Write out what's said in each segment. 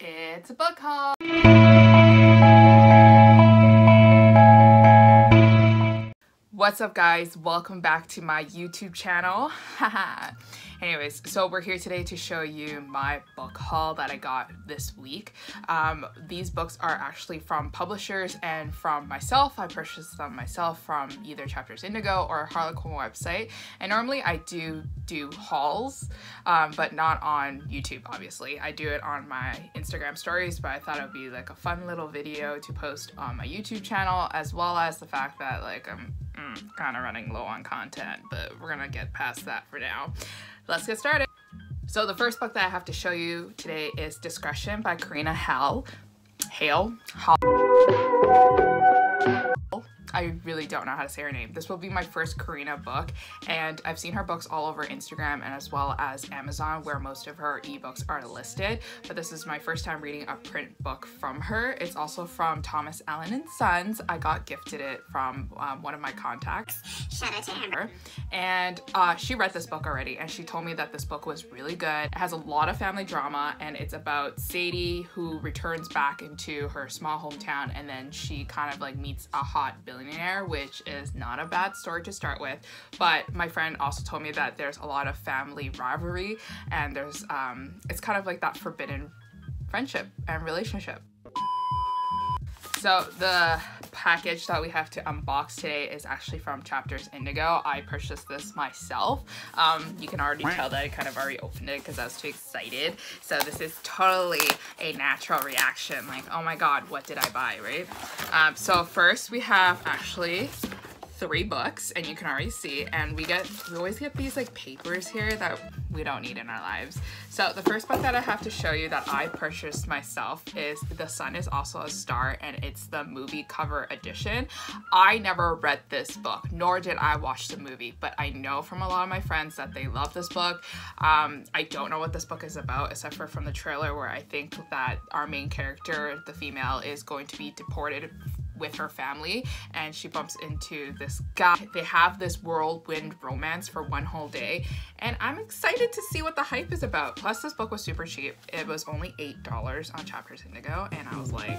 It's a book haul. What's up guys? Welcome back to my YouTube channel. Anyways, so we're here today to show you my book haul that I got this week. Um, these books are actually from publishers and from myself. I purchased them myself from either Chapters Indigo or Harlequin website. And normally I do do hauls, um, but not on YouTube, obviously. I do it on my Instagram stories, but I thought it would be like a fun little video to post on my YouTube channel, as well as the fact that like I'm mm, kind of running low on content, but we're gonna get past that for now let's get started. So the first book that I have to show you today is Discretion by Karina Hall. Hale. Hall. I really don't know how to say her name. This will be my first Karina book and I've seen her books all over Instagram and as well as Amazon where most of her ebooks are listed but this is my first time reading a print book from her. It's also from Thomas Allen and Sons. I got gifted it from um, one of my contacts. Shout out to him. And uh, she read this book already and she told me that this book was really good. It has a lot of family drama and it's about Sadie who returns back into her small hometown and then she kind of like meets a hot billionaire which is not a bad story to start with. But my friend also told me that there's a lot of family rivalry and there's, um, it's kind of like that forbidden friendship and relationship. So the package that we have to unbox today is actually from Chapters Indigo. I purchased this myself. Um, you can already tell that I kind of already opened it because I was too excited. So this is totally a natural reaction. Like, oh my god, what did I buy, right? Um, so first we have actually three books and you can already see and we get we always get these like papers here that we don't need in our lives. So the first book that I have to show you that I purchased myself is The Sun is Also a Star and it's the movie cover edition. I never read this book nor did I watch the movie but I know from a lot of my friends that they love this book. Um, I don't know what this book is about except for from the trailer where I think that our main character the female is going to be deported with her family and she bumps into this guy. They have this whirlwind romance for one whole day and I'm excited to see what the hype is about. Plus this book was super cheap. It was only $8 on Chapters Indigo and I was like,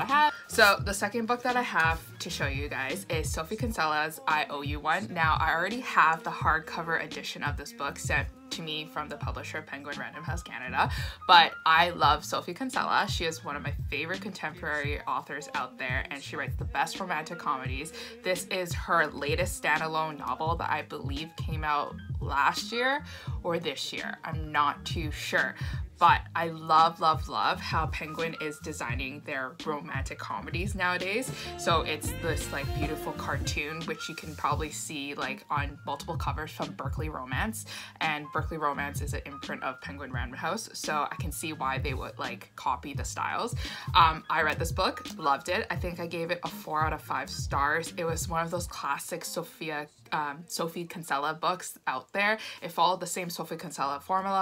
I have. So the second book that I have to show you guys is Sophie Kinsella's I Owe You One. Now I already have the hardcover edition of this book sent to me from the publisher Penguin Random House Canada, but I love Sophie Kinsella. She is one of my favorite contemporary authors out there and she writes the best romantic comedies. This is her latest standalone novel that I believe came out last year or this year. I'm not too sure, but I love, love, love how Penguin is designing their romantic comedies nowadays. So it's this like beautiful cartoon, which you can probably see like on multiple covers from Berkley Romance. And Berkley Romance is an imprint of Penguin Random House. So I can see why they would like copy the styles. Um, I read this book, loved it. I think I gave it a four out of five stars. It was one of those classic Sophia um, Sophie Kinsella books out there. It followed the same Sophie Kinsella formula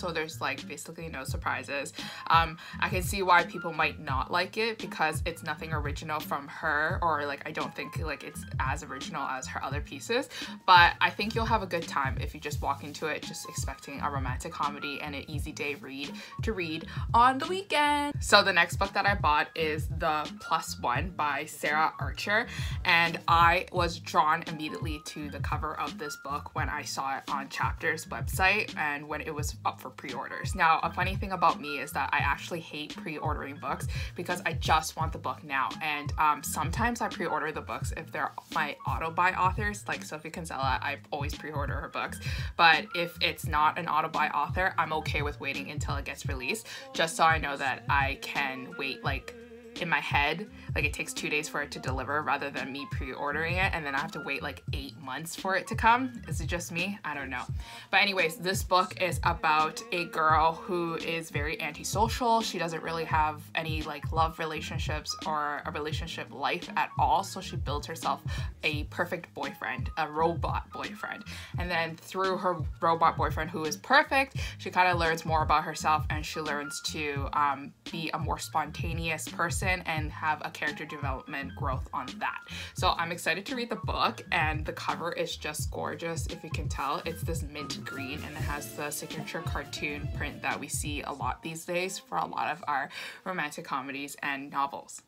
so there's like basically no surprises. Um, I can see why people might not like it because it's nothing original from her or like I don't think like it's as original as her other pieces but I think you'll have a good time if you just walk into it just expecting a romantic comedy and an easy day read to read on the weekend. So the next book that I bought is The Plus One by Sarah Archer and I was drawn immediately to the cover of this book when I saw it on Chapters website and when it was up for for pre-orders. Now, a funny thing about me is that I actually hate pre-ordering books because I just want the book now. And um, sometimes I pre-order the books if they're my auto-buy authors, like Sophie Kinsella, I always pre-order her books. But if it's not an auto-buy author, I'm okay with waiting until it gets released, just so I know that I can wait like in my head like it takes two days for it to deliver rather than me pre-ordering it and then I have to wait like eight months for it to come. Is it just me? I don't know. But anyways, this book is about a girl who is very antisocial. She doesn't really have any like love relationships or a relationship life at all. So she builds herself a perfect boyfriend, a robot boyfriend. And then through her robot boyfriend who is perfect, she kind of learns more about herself and she learns to um, be a more spontaneous person person and have a character development growth on that. So I'm excited to read the book and the cover is just gorgeous if you can tell. It's this mint green and it has the signature cartoon print that we see a lot these days for a lot of our romantic comedies and novels.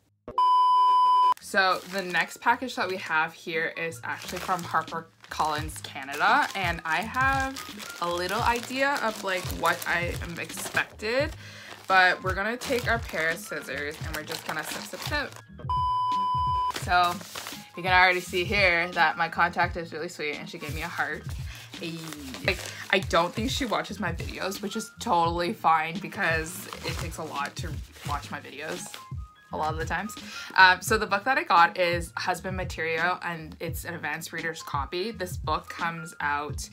So the next package that we have here is actually from Harper Collins Canada and I have a little idea of like what I am expected but we're gonna take our pair of scissors and we're just gonna snip snip snip. So you can already see here that my contact is really sweet and she gave me a heart. Like, I don't think she watches my videos, which is totally fine because it takes a lot to watch my videos a lot of the times. Um, so the book that I got is Husband Material and it's an advanced reader's copy. This book comes out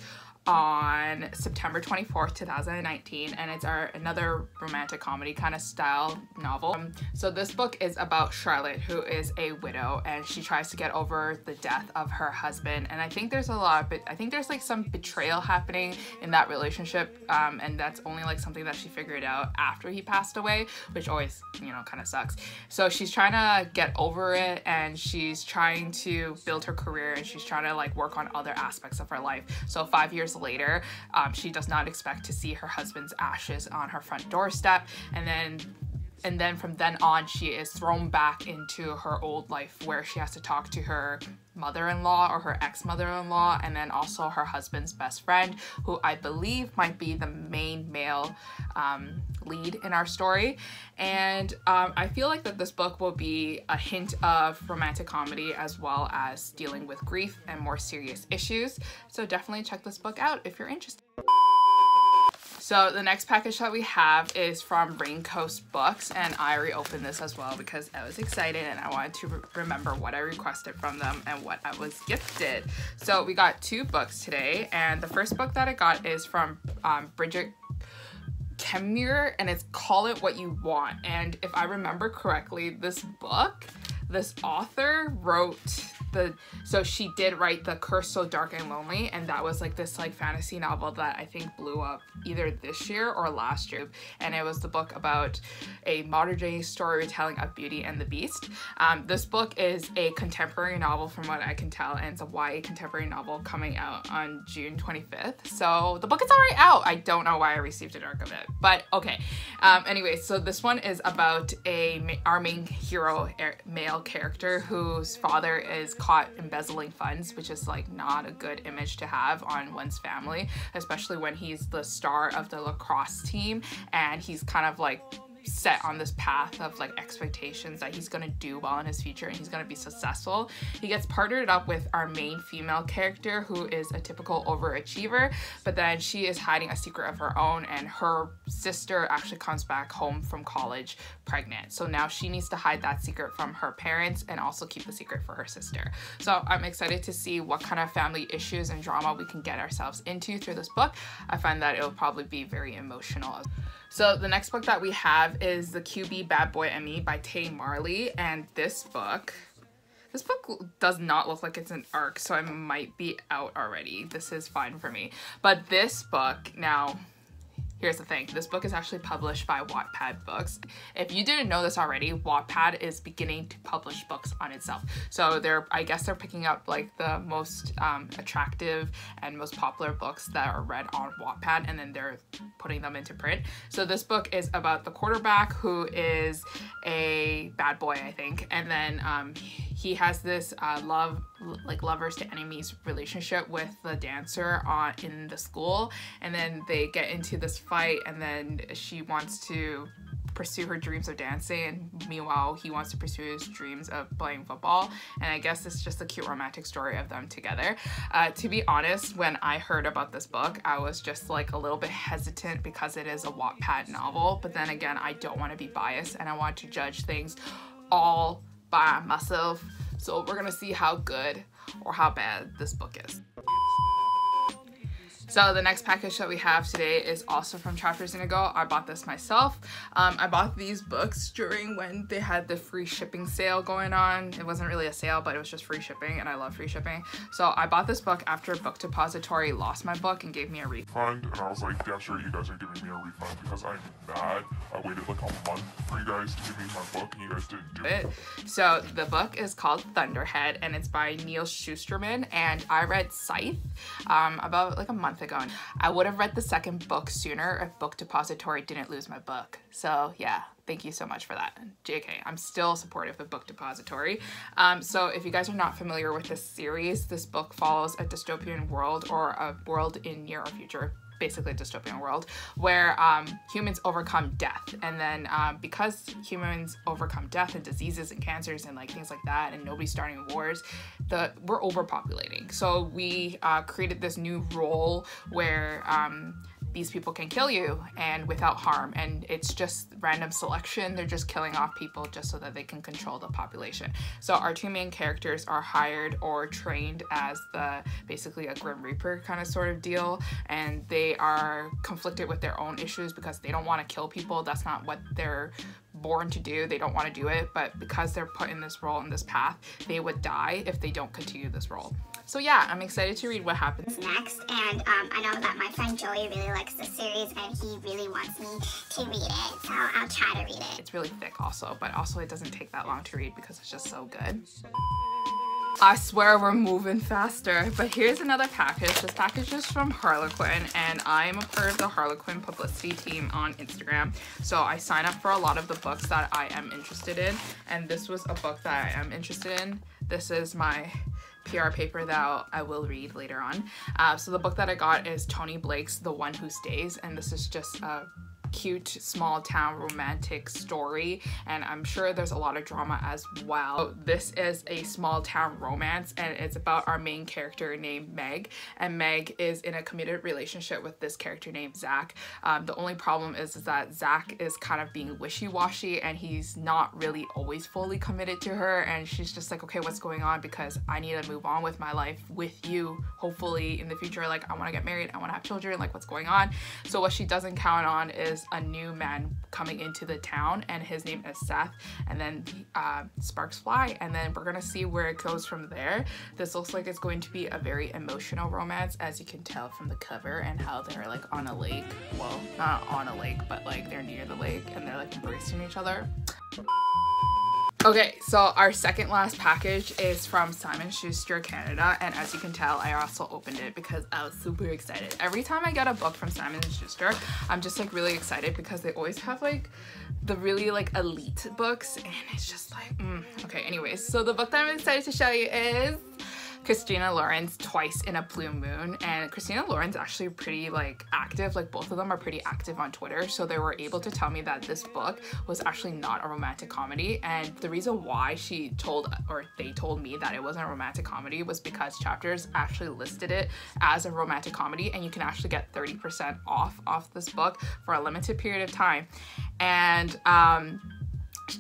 on September 24th, 2019, and it's our another romantic comedy kind of style novel. Um, so this book is about Charlotte, who is a widow, and she tries to get over the death of her husband. And I think there's a lot, but I think there's like some betrayal happening in that relationship, um, and that's only like something that she figured out after he passed away, which always, you know, kind of sucks. So she's trying to get over it, and she's trying to build her career, and she's trying to like work on other aspects of her life. So five years years later, um, she does not expect to see her husband's ashes on her front doorstep. And then and then from then on she is thrown back into her old life where she has to talk to her mother-in-law or her ex-mother-in-law and then also her husband's best friend who I believe might be the main male um, lead in our story and um, I feel like that this book will be a hint of romantic comedy as well as dealing with grief and more serious issues so definitely check this book out if you're interested. So the next package that we have is from Raincoast Books and I reopened this as well because I was excited and I wanted to re remember what I requested from them and what I was gifted. So we got two books today and the first book that I got is from um, Brigid Kemmerer and it's Call It What You Want. And if I remember correctly, this book, this author wrote the so she did write the curse so dark and lonely and that was like this like fantasy novel that i think blew up either this year or last year. And it was the book about a modern day storytelling of beauty and the beast. Um, this book is a contemporary novel from what i can tell and it's a ya contemporary novel coming out on june 25th so the book is already out. I don't know why i received a dark of it but okay. Um, anyway so this one is about a our main hero male character whose father is caught embezzling funds, which is like not a good image to have on one's family, especially when he's the star of the lacrosse team and he's kind of like set on this path of like expectations that he's gonna do well in his future and he's gonna be successful. He gets partnered up with our main female character who is a typical overachiever, but then she is hiding a secret of her own and her sister actually comes back home from college pregnant. So now she needs to hide that secret from her parents and also keep the secret for her sister. So I'm excited to see what kind of family issues and drama we can get ourselves into through this book. I find that it'll probably be very emotional. So the next book that we have is The QB Bad Boy and Me by Tay Marley. And this book, this book does not look like it's an arc, so I might be out already. This is fine for me. But this book, now, Here's the thing, this book is actually published by Wattpad Books. If you didn't know this already, Wattpad is beginning to publish books on itself. So they're, I guess they're picking up like the most um, attractive and most popular books that are read on Wattpad and then they're putting them into print. So this book is about the quarterback who is a bad boy, I think. And then um, he has this uh, love, like lovers to enemies relationship with the dancer on in the school. And then they get into this fight and then she wants to pursue her dreams of dancing and meanwhile he wants to pursue his dreams of playing football and I guess it's just a cute romantic story of them together. Uh, to be honest, when I heard about this book, I was just like a little bit hesitant because it is a Wattpad novel, but then again, I don't want to be biased and I want to judge things all by myself. So we're gonna see how good or how bad this book is. So the next package that we have today is also from Chapters Indigo. I bought this myself. Um, I bought these books during when they had the free shipping sale going on. It wasn't really a sale, but it was just free shipping and I love free shipping. So I bought this book after Book Depository lost my book and gave me a refund. And I was like, damn sure you guys are giving me a refund because I'm mad. I waited like a month for you guys to give me my book and you guys didn't do it. So the book is called Thunderhead and it's by Neal Shusterman and I read Scythe um, about like a month month. I would have read the second book sooner if Book Depository didn't lose my book. So yeah, thank you so much for that. JK, I'm still supportive of Book Depository. Um, so if you guys are not familiar with this series, this book follows a dystopian world or a world in near or future basically a dystopian world where um, humans overcome death. And then um, because humans overcome death and diseases and cancers and like things like that and nobody's starting wars the we're overpopulating. So we uh, created this new role where um, these people can kill you and without harm. And it's just random selection. They're just killing off people just so that they can control the population. So our two main characters are hired or trained as the basically a grim reaper kind of sort of deal. And they are conflicted with their own issues because they don't want to kill people. That's not what they're born to do. They don't want to do it. But because they're put in this role in this path they would die if they don't continue this role so yeah, I'm excited to read what happens next. And um, I know that my friend Joey really likes the series and he really wants me to read it. So I'll try to read it. It's really thick also, but also it doesn't take that long to read because it's just so good. I swear we're moving faster. But here's another package. This package is from Harlequin and I'm a part of the Harlequin publicity team on Instagram. So I sign up for a lot of the books that I am interested in. And this was a book that I am interested in. This is my PR paper that I will read later on. Uh, so the book that I got is Toni Blake's The One Who Stays, and this is just a cute small town romantic story and I'm sure there's a lot of drama as well. This is a small town romance and it's about our main character named Meg and Meg is in a committed relationship with this character named Zach. Um, the only problem is, is that Zach is kind of being wishy-washy and he's not really always fully committed to her and she's just like okay what's going on because I need to move on with my life with you hopefully in the future like I want to get married I want to have children like what's going on so what she doesn't count on is is a new man coming into the town and his name is Seth and then uh, sparks fly and then we're gonna see where it goes from there. This looks like it's going to be a very emotional romance as you can tell from the cover and how they're like on a lake. Well, not on a lake, but like they're near the lake and they're like embracing each other. Okay, so our second last package is from Simon Schuster Canada, and as you can tell, I also opened it because I was super excited. Every time I get a book from Simon Schuster, I'm just like really excited because they always have like the really like elite books, and it's just like, mm. okay, anyways, so the book that I'm excited to show you is Christina Lauren's Twice in a Blue Moon and Christina Lauren's actually pretty like active like both of them are pretty active on Twitter so they were able to tell me that this book was actually not a romantic comedy and the reason why she told or they told me that it wasn't a romantic comedy was because chapters actually listed it as a romantic comedy and you can actually get 30% off off this book for a limited period of time. And um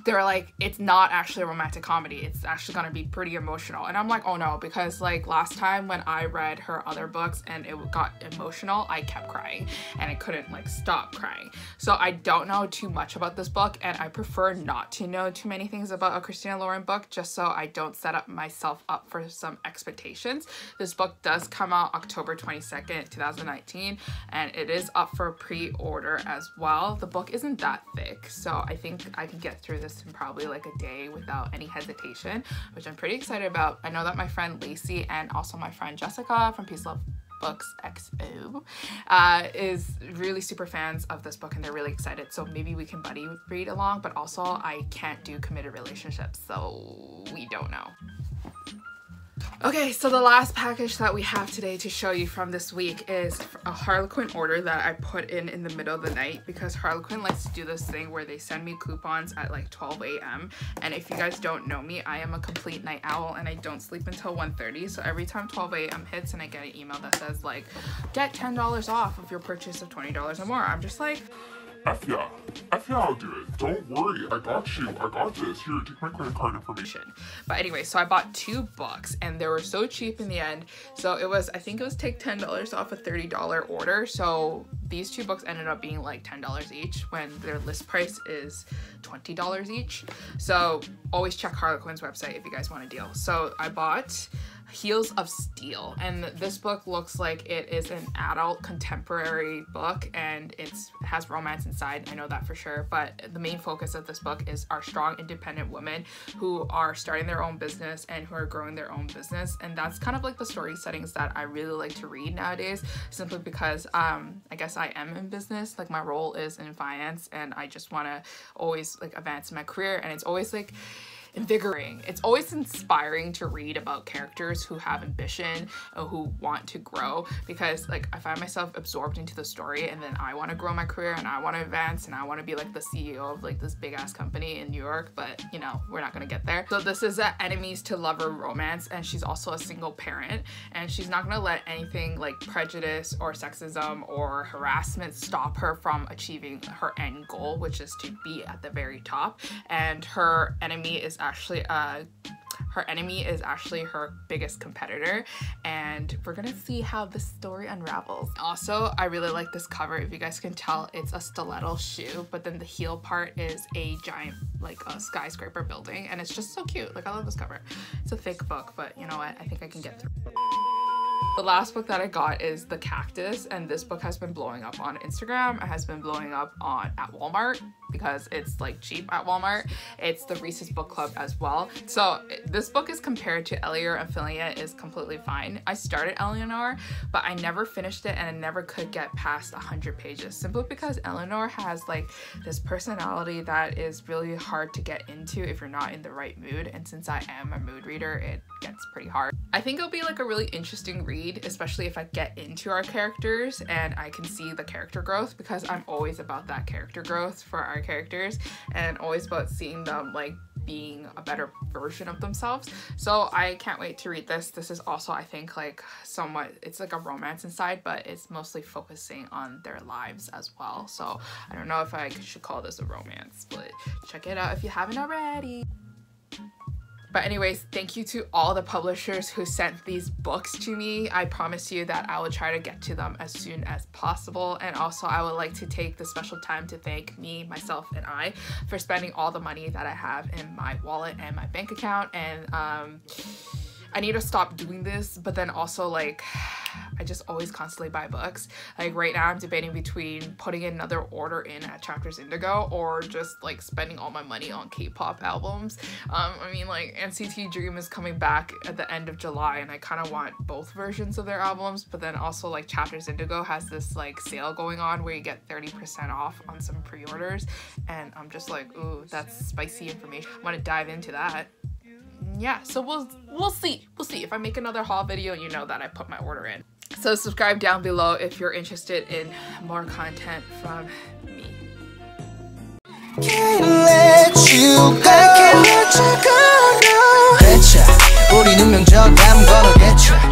they're like it's not actually a romantic comedy. It's actually gonna be pretty emotional. And i'm like oh no because like last time when i read her other books and it got emotional i kept crying and i couldn't like stop crying. So i don't know too much about this book and i prefer not to know too many things about a christina lauren book just so i don't set up myself up for some expectations. This book does come out october 22nd 2019 and it is up for pre-order as well. The book isn't that thick so i think i can get through this in probably like a day without any hesitation, which I'm pretty excited about. I know that my friend Lacey and also my friend Jessica from Peace Love Books XO uh, is really super fans of this book and they're really excited. So maybe we can buddy read along, but also I can't do committed relationships, so we don't know. Okay, so the last package that we have today to show you from this week is a Harlequin order that I put in in the middle of the night because Harlequin likes to do this thing where they send me coupons at like 12 a.m. And if you guys don't know me, I am a complete night owl and I don't sleep until 1.30. So every time 12 a.m. hits and I get an email that says like, get $10 off of your purchase of $20 or more, I'm just like, F yeah. F yeah, I'll do it. Don't worry. I got you. I got this. Here, take my credit card information. But anyway, so I bought two books and they were so cheap in the end. So it was, I think it was take $10 off a $30 order. So these two books ended up being like $10 each when their list price is $20 each. So always check Harlequin's website if you guys want a deal. So I bought Heels of Steel. And this book looks like it is an adult contemporary book and it's, it has romance inside. I know that for sure. But the main focus of this book is our strong, independent women who are starting their own business and who are growing their own business. And that's kind of like the story settings that I really like to read nowadays, simply because um, I guess I am in business. Like my role is in finance and I just want to always like advance my career. And it's always like, invigorating. It's always inspiring to read about characters who have ambition or who want to grow because like I find myself absorbed into the story and then I want to grow my career and I want to advance and I want to be like the CEO of like this big ass company in New York, but you know, we're not gonna get there. So this is a enemies to lover romance and she's also a single parent and she's not gonna let anything like prejudice or sexism or harassment stop her from achieving her end goal, which is to be at the very top. And her enemy is actually uh her enemy is actually her biggest competitor and we're gonna see how the story unravels. Also i really like this cover. If you guys can tell it's a stiletto shoe but then the heel part is a giant like a skyscraper building and it's just so cute. Like i love this cover. It's a thick book but you know what? I think i can get through the last book that I got is The Cactus, and this book has been blowing up on Instagram. It has been blowing up on at Walmart because it's like cheap at Walmart. It's the Reese's Book Club as well. So this book is compared to Eleanor Oliphant is completely fine. I started Eleanor, but I never finished it and I never could get past 100 pages simply because Eleanor has like this personality that is really hard to get into if you're not in the right mood. And since I am a mood reader, it gets pretty hard. I think it'll be like a really interesting read, especially if I get into our characters and I can see the character growth because I'm always about that character growth for our characters and always about seeing them like being a better version of themselves. So I can't wait to read this. This is also, I think, like somewhat, it's like a romance inside, but it's mostly focusing on their lives as well. So I don't know if I should call this a romance, but check it out if you haven't already. But anyways, thank you to all the publishers who sent these books to me. I promise you that I will try to get to them as soon as possible. And also I would like to take the special time to thank me, myself, and I for spending all the money that I have in my wallet and my bank account. And um, I need to stop doing this, but then also like I just always constantly buy books. Like right now I'm debating between putting another order in at Chapters Indigo or just like spending all my money on K-pop albums. Um, I mean like NCT Dream is coming back at the end of July and I kind of want both versions of their albums but then also like Chapters Indigo has this like sale going on where you get 30% off on some pre-orders and I'm just like ooh that's spicy information. I want to dive into that yeah so we'll we'll see we'll see if i make another haul video you know that i put my order in so subscribe down below if you're interested in more content from me Can't let you go. I can't let you go, no. 우리 운명 저 다음 걸어겠죠